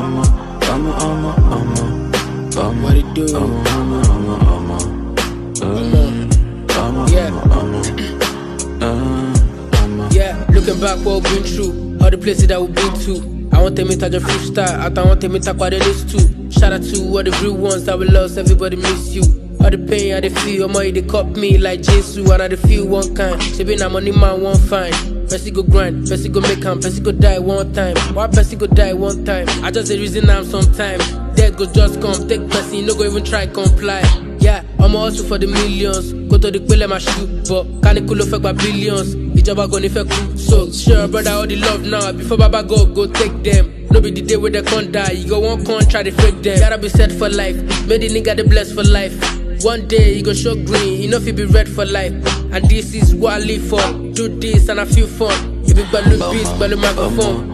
I'ma, I'ma, I'ma, I'ma, I'ma, What it do? I'ma, I'ma, I'ma, I'ma, uh, Yeah. I'ma, uh, Yeah, looking back what we've been through, all the places that we've been to. I want me touch a freestyle, I don't want me talk about the list too. Shout out to all the real ones that we lost, everybody miss you. All the pain I dey feel, omo they cop me like Jesus, and I dey feel one kind. She been a money man one fine. Person go grind, person go make am, person go die one time. Why person go die one time? I just the reason I'm sometime. Death go just come, take person, no go even try comply. Yeah, I'm also for the millions. Go to the pele my shoe, but can it cool effect by billions? Ìjọba go ní fẹ́ kú. So sure brother all the love now before Baba go go take them. No be the day where they can't die. You go one con try to fake them. Gotta be set for life. Make the nigga the blessed for life. One day you go show green, know you be red for life. And this is what I live for. Do this and I feel fun. You got beats, got microphone.